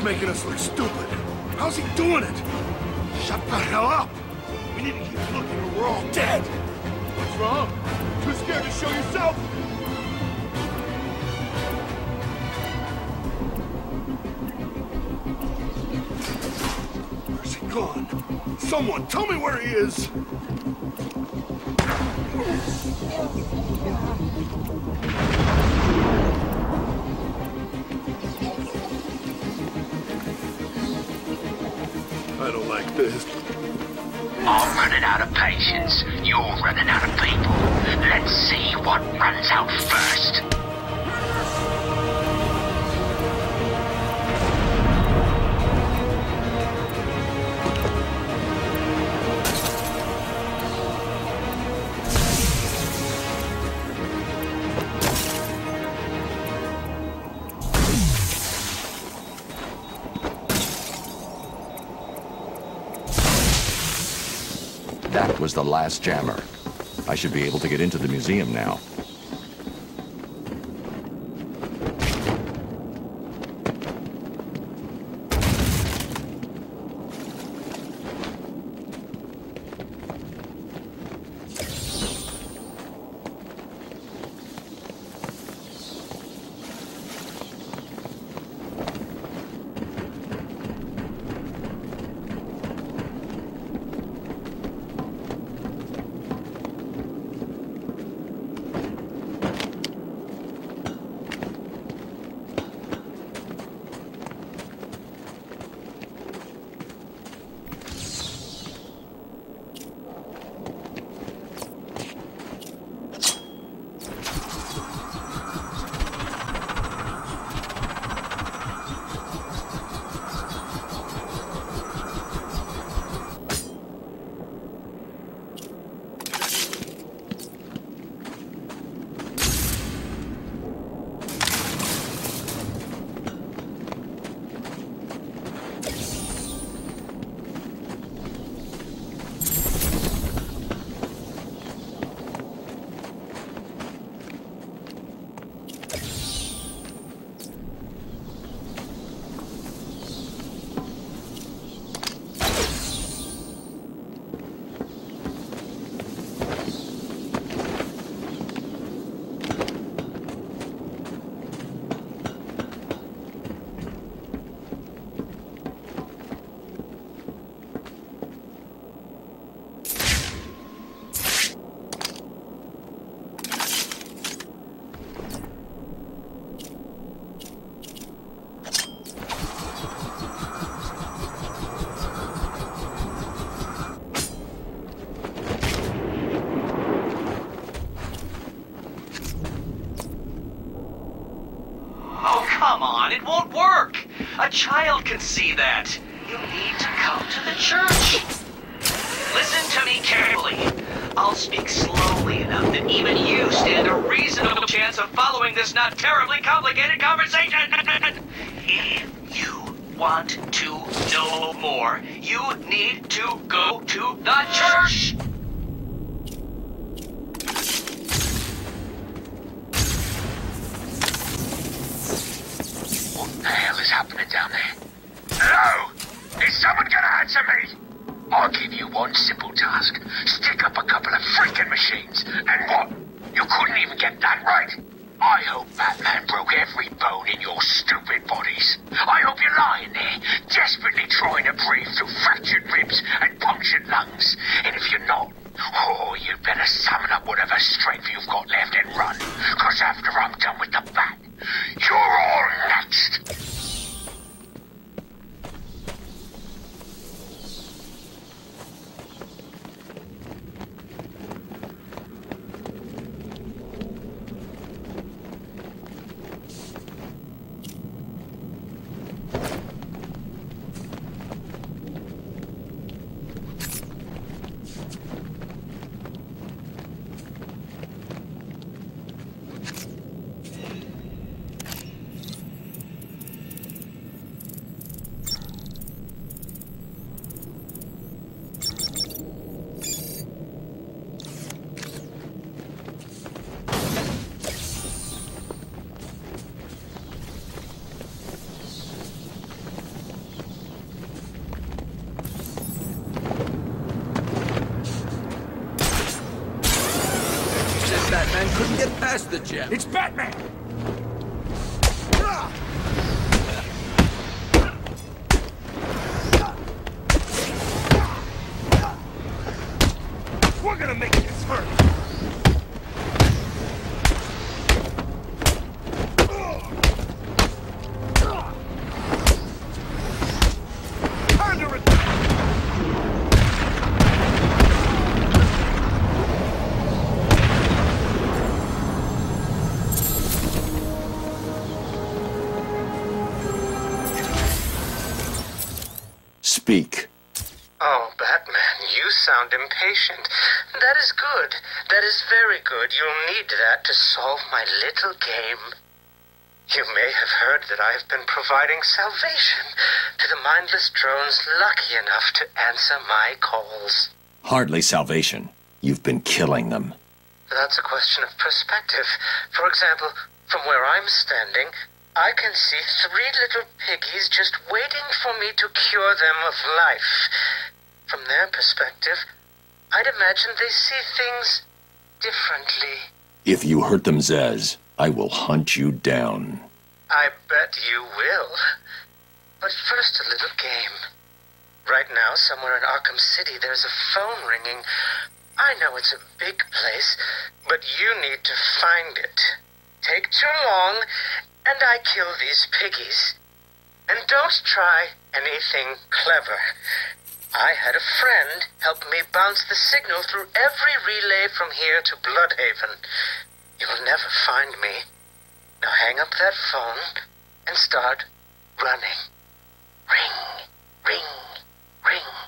just making us look stupid. How's he doing it? Shut the hell up! We need to keep looking or we're all dead! What's wrong? Too scared to show yourself? Where's he gone? Someone, tell me where he is! Like this. I'm running out of patience. You're running out of people. Let's see what runs out first. Was the last jammer. I should be able to get into the museum now. Child can see that. You need to come to the church. Listen to me carefully. I'll speak slowly enough that even you stand a reasonable chance of following this not terribly complicated conversation. If you want to know more, you need to go to the church. Stick up a couple of freaking machines. And what? You couldn't even get that right? I hope Batman broke every bone in your stupid bodies. I hope you're lying there, desperately trying to breathe through fractured ribs and punctured lungs. And if you're not, oh, you'd better summon up whatever strength you've got left and run. Cause after I'm done with the bat, you're all next. Gem. It's Batman! Sound impatient. That is good. That is very good. You'll need that to solve my little game. You may have heard that I have been providing salvation to the mindless drones lucky enough to answer my calls. Hardly salvation. You've been killing them. That's a question of perspective. For example, from where I'm standing, I can see three little piggies just waiting for me to cure them of life. From their perspective, I'd imagine they see things differently. If you hurt them, Zsasz, I will hunt you down. I bet you will. But first, a little game. Right now, somewhere in Arkham City, there's a phone ringing. I know it's a big place, but you need to find it. Take too long, and I kill these piggies. And don't try anything clever. I had a friend help me bounce the signal through every relay from here to Bludhaven. You'll never find me. Now hang up that phone and start running. Ring, ring, ring.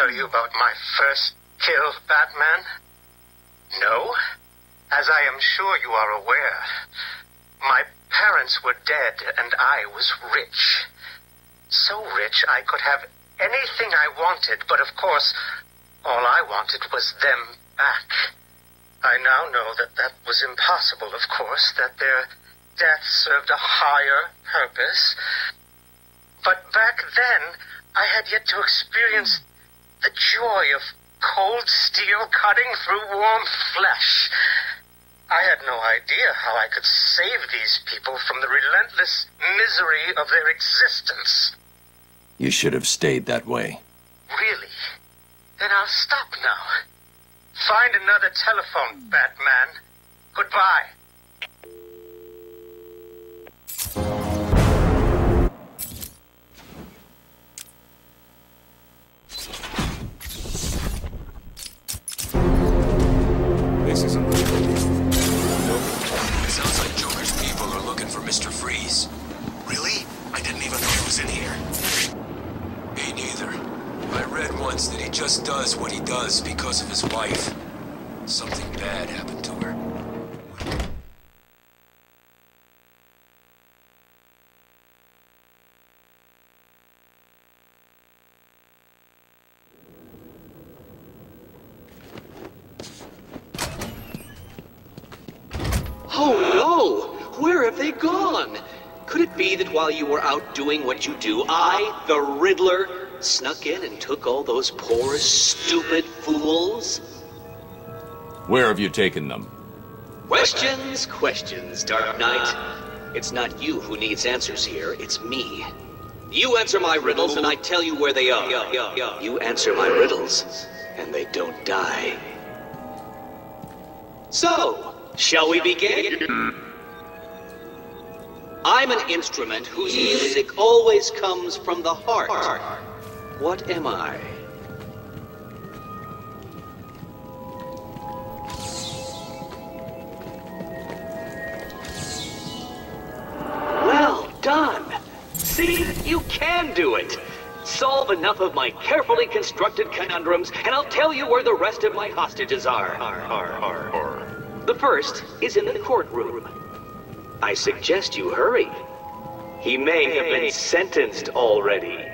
Tell you about my first kill, Batman? No? As I am sure you are aware, my parents were dead and I was rich. So rich I could have anything I wanted, but of course, all I wanted was them back. I now know that that was impossible, of course, that their death served a higher purpose. But back then, I had yet to experience the joy of cold steel cutting through warm flesh. Had no idea how I could save these people from the relentless misery of their existence. You should have stayed that way. Really? Then I'll stop now. Find another telephone, Batman. Goodbye. Mr. Freeze. Really? I didn't even know he was in here. Me neither. I read once that he just does what he does because of his wife. Something bad happened to her. Oh! Where have they gone? Could it be that while you were out doing what you do, I, the Riddler, snuck in and took all those poor, stupid fools? Where have you taken them? Questions, questions, Dark Knight. It's not you who needs answers here, it's me. You answer my riddles and I tell you where they are. You answer my riddles and they don't die. So, shall we begin? I'm an instrument whose music always comes from the heart. What am I? Well done! See, you can do it! Solve enough of my carefully constructed conundrums, and I'll tell you where the rest of my hostages are. The first is in the courtroom. I suggest you hurry. He may have been sentenced already.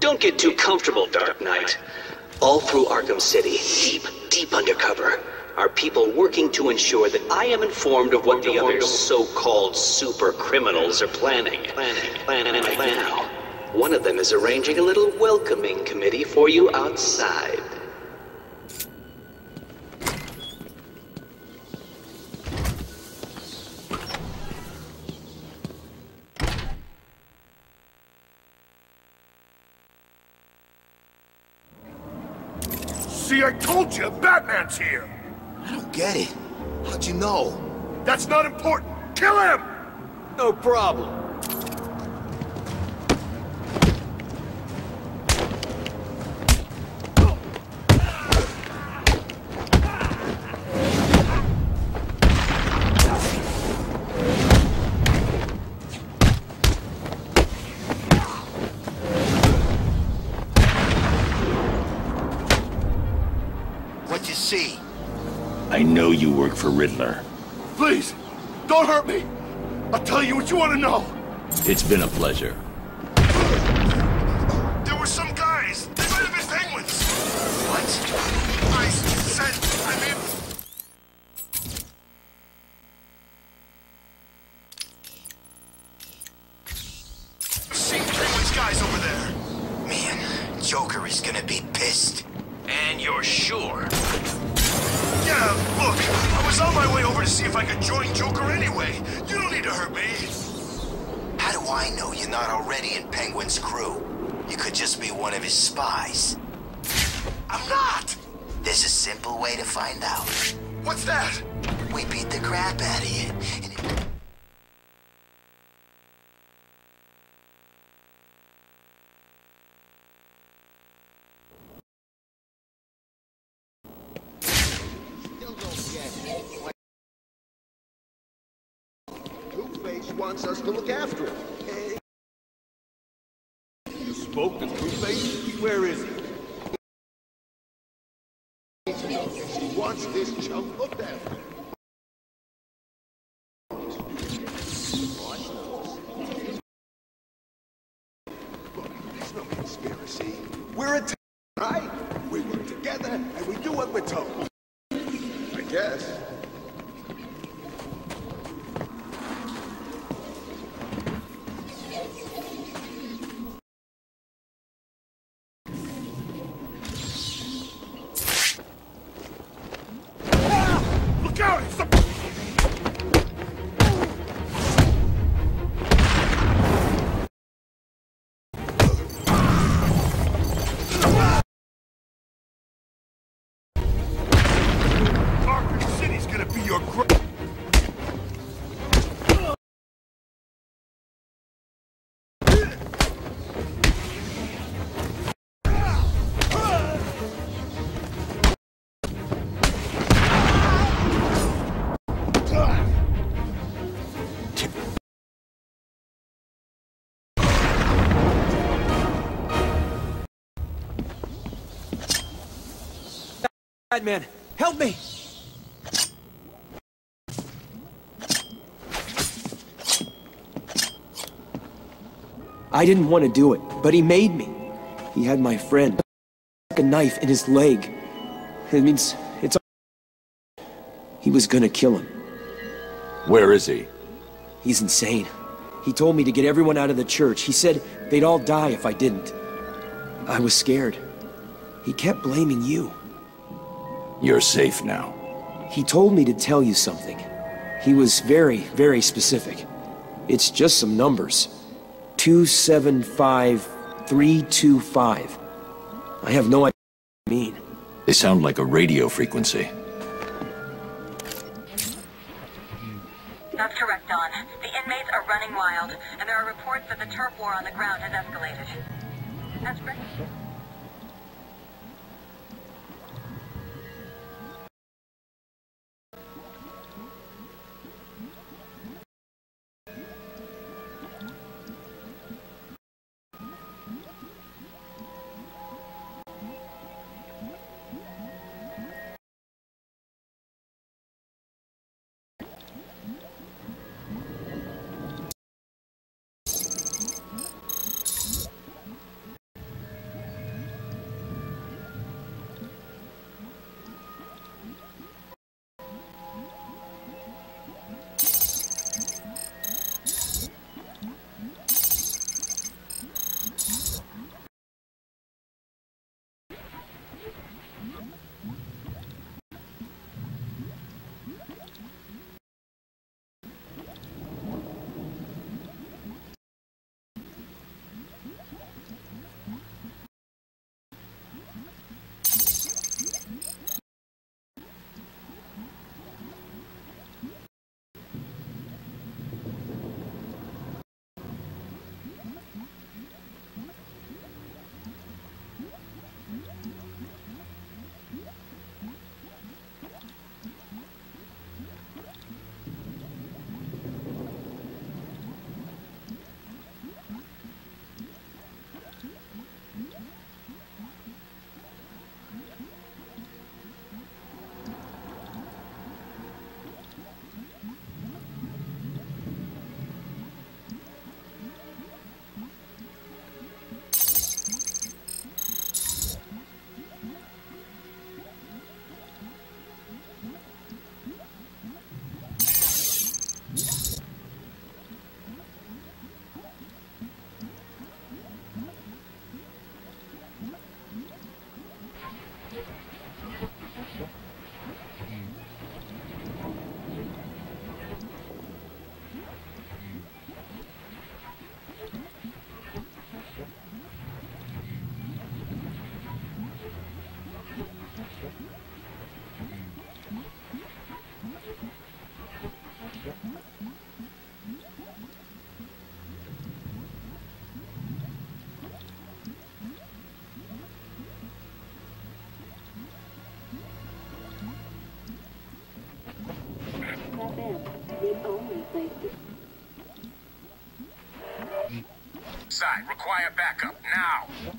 Don't get too comfortable, Dark Knight. All through Arkham City, deep, deep undercover, are people working to ensure that I am informed of what the other so-called super criminals are planning. Planning, planning, planning. One of them is arranging a little welcoming committee for you outside. See, I told you, Batman's here! I don't get it. How'd you know? That's not important! Kill him! No problem. For Riddler. Please, don't hurt me! I'll tell you what you want to know! It's been a pleasure. In Penguin's crew? You could just be one of his spies. I'm not! There's a simple way to find out. What's that? We beat the crap out of you. And it- Two-Face wants us to look after him. Hey. You spoke to Two-Face? Where is he? He wants this chump looked after. There's no conspiracy. We're a team, right? We work together and we do what we're told. I guess. Batman, help me! I didn't want to do it, but he made me. He had my friend a knife in his leg. It means it's. He was gonna kill him. Where is he? He's insane. He told me to get everyone out of the church. He said they'd all die if I didn't. I was scared. He kept blaming you. You're safe now. He told me to tell you something. He was very, very specific. It's just some numbers. 275325. I have no idea what they mean. They sound like a radio frequency. That's correct, Don. The inmates are running wild, and there are reports that the turf war on the ground has escalated. That's great. Side, require backup, now!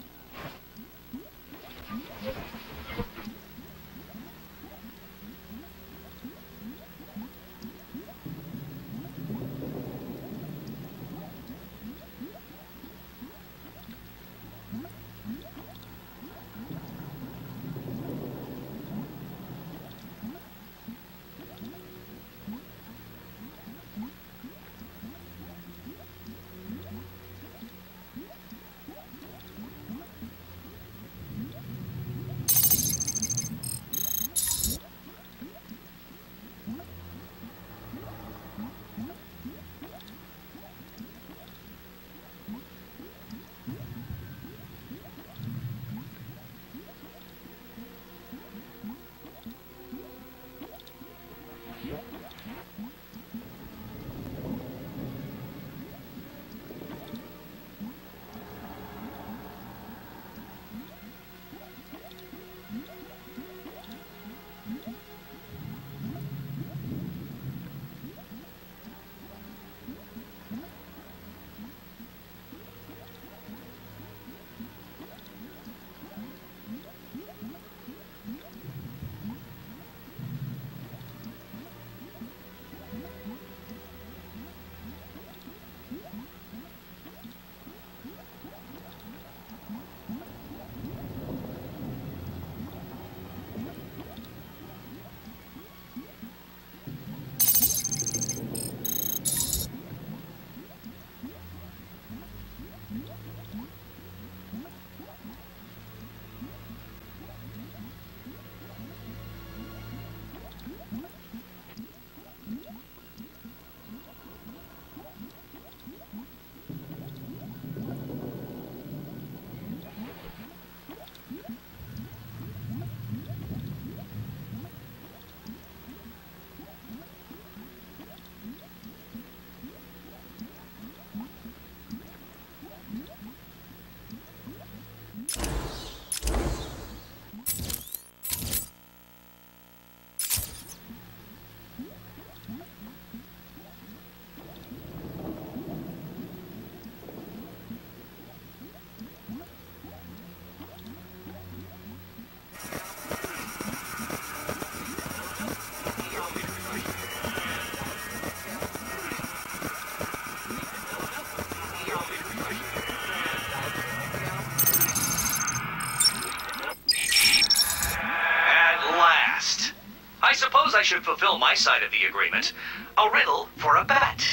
Suppose I should fulfill my side of the agreement. A riddle for a bat.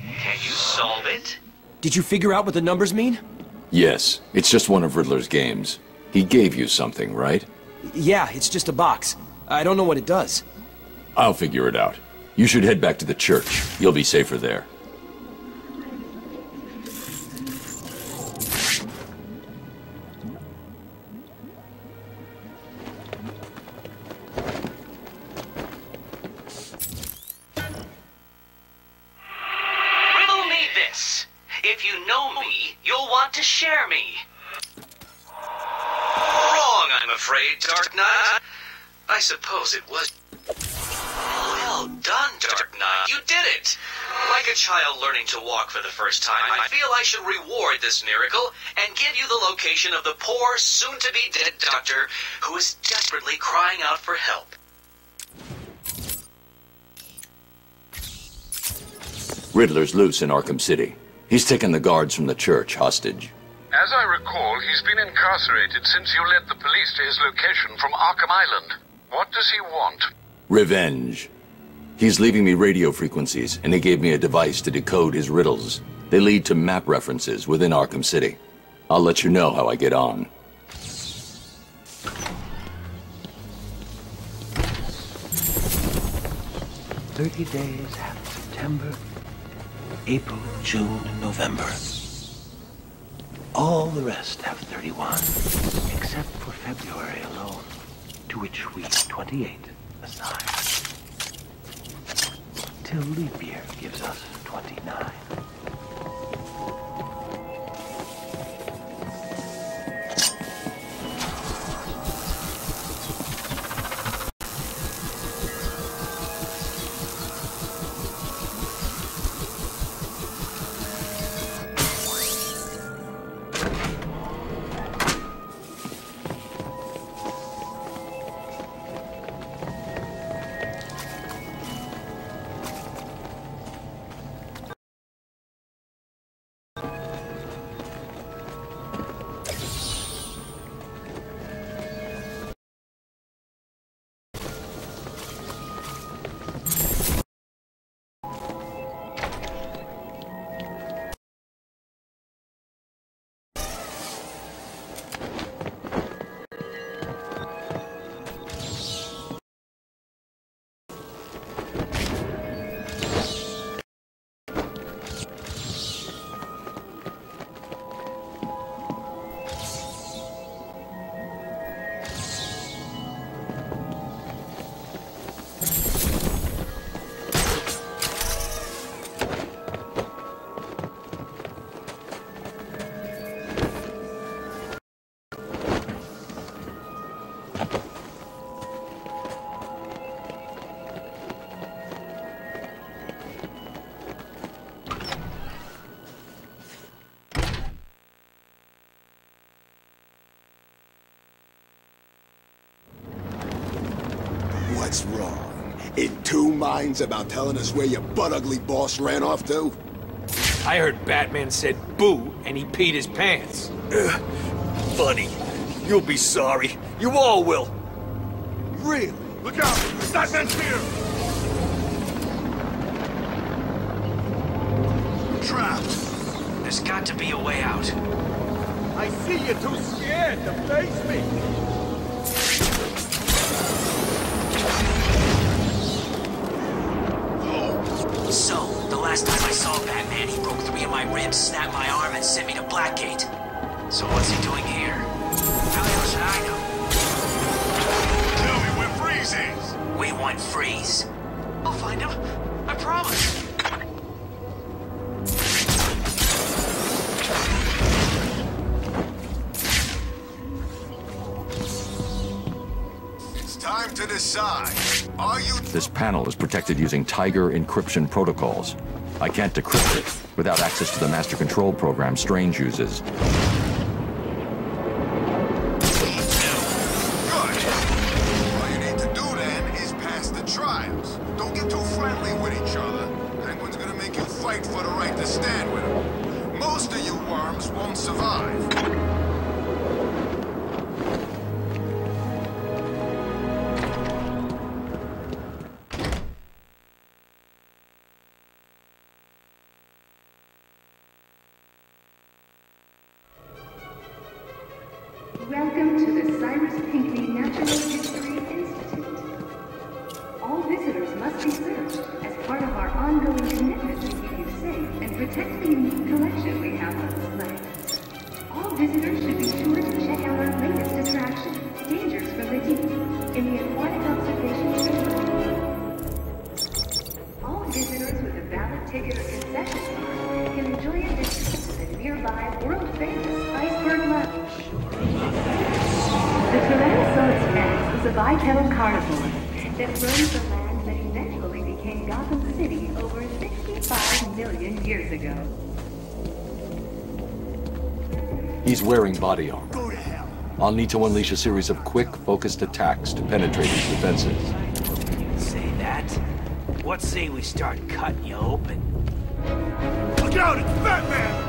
Can you solve it? Did you figure out what the numbers mean? Yes, it's just one of Riddler's games. He gave you something, right? Yeah, it's just a box. I don't know what it does. I'll figure it out. You should head back to the church. You'll be safer there. This. If you know me, you'll want to share me. Wrong, I'm afraid, Dark Knight. I suppose it was. Well done, Dark Knight. You did it. Like a child learning to walk for the first time, I feel I should reward this miracle and give you the location of the poor, soon-to-be dead doctor who is desperately crying out for help. Riddler's loose in Arkham City. He's taken the guards from the church hostage. As I recall, he's been incarcerated since you led the police to his location from Arkham Island. What does he want? Revenge. He's leaving me radio frequencies, and he gave me a device to decode his riddles. They lead to map references within Arkham City. I'll let you know how I get on. Thirty days have September, April, June, and November. All the rest have 31, except for February alone, to which we 28 assign. Till leap year gives us 29. What's wrong? In two minds about telling us where your butt-ugly boss ran off to? I heard Batman said boo and he peed his pants. Funny. You'll be sorry. You all will. Really? Look out! Batman's here! Trapped. There's got to be a way out. I see you're too scared to face me! Last time I saw Batman, he broke three of my ribs, snapped my arm, and sent me to Blackgate. So what's he doing here? How the hell should I know? Tell me where Freeze is! We want Freeze. I'll find him. I promise. Time to decide. Are you This panel is protected using TYGER encryption protocols. I can't decrypt it without access to the master control program Strange uses. A valid ticket or concession card can enjoy a visit to the nearby world-famous Iceberg Lounge. The Tyrannosaurus Rex is a bipedal carnivore that roamed the land that eventually became Gotham City over 65 million years ago. He's wearing body armor. I'll need to unleash a series of quick, focused attacks to penetrate his defenses. Say that? What say we start cutting you open? Out, it's Batman!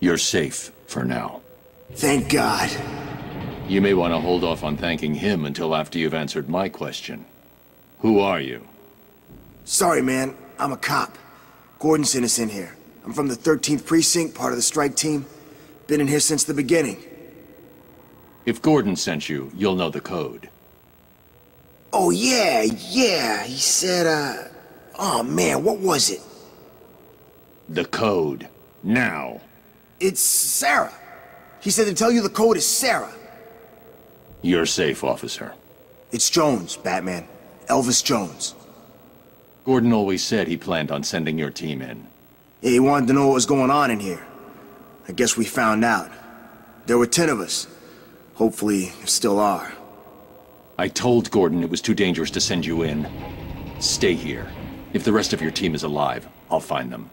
You're safe for now. Thank God. You may want to hold off on thanking him until after you've answered my question. Who are you? Sorry, man. I'm a cop. Gordon sent us in here. I'm from the 13th Precinct, part of the strike team. Been in here since the beginning. If Gordon sent you, you'll know the code. Oh, yeah, yeah. He said, uh... Oh, man, what was it? The code. Now. It's Sarah. He said to tell you the code is Sarah. You're safe, officer. It's Jones, Batman. Elvis Jones. Gordon always said he planned on sending your team in. Yeah, he wanted to know what was going on in here. I guess we found out. There were ten of us. Hopefully, still are. I told Gordon it was too dangerous to send you in. Stay here. If the rest of your team is alive, I'll find them.